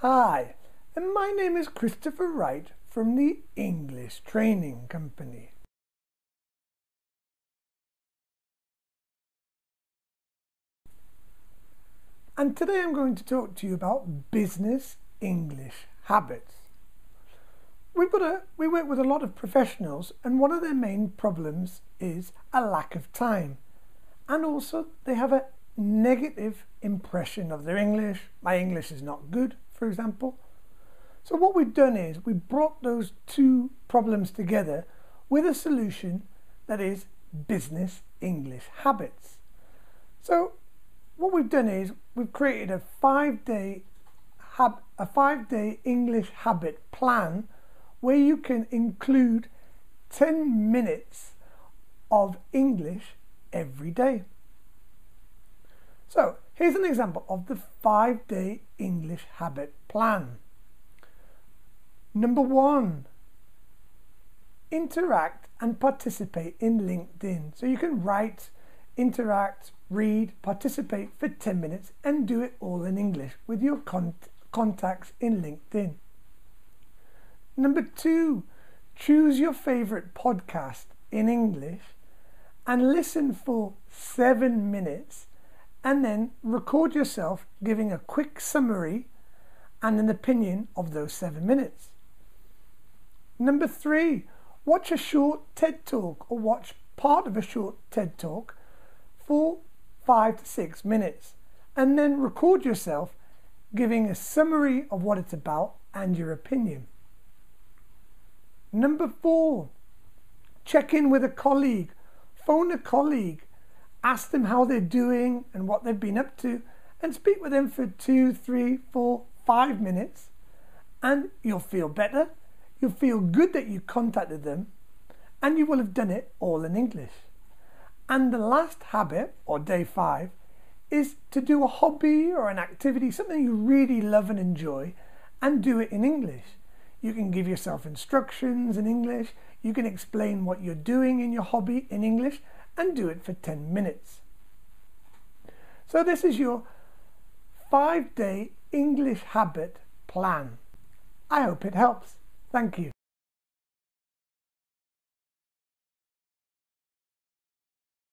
Hi, and my name is Christopher Wright from the English Training Company. And today I'm going to talk to you about business English habits. We've got a, we work with a lot of professionals, and one of their main problems is a lack of time. And also, they have a negative impression of their English. My English is not good, for example. So, what we've done is we brought those two problems together with a solution that is business English habits. So, what we've done is we've created a five day hab- a five day English habit plan where you can include 10 minutes of English every day. So here's an example of the five day English habit plan. Number one, interact and participate in LinkedIn. So you can write, interact, read, participate for 10 minutes and do it all in English with your con- contacts in LinkedIn. Number two, choose your favorite podcast in English and listen for seven minutes and then record yourself giving a quick summary and an opinion of those seven minutes. Number three, watch a short TED talk or watch part of a short TED talk for five to six minutes and then record yourself giving a summary of what it's about and your opinion. Number four, check in with a colleague, phone a colleague, ask them how they're doing and what they've been up to, and speak with them for two, three, four, five minutes, and you'll feel better. You'll feel good that you contacted them, and you will have done it all in English. And the last habit, or day five, is to do a hobby or an activity, something you really love and enjoy, and do it in English. You can give yourself instructions in English, you can explain what you're doing in your hobby in English, and do it for 10 minutes. So, this is your five day English habit plan. I hope it helps. Thank you.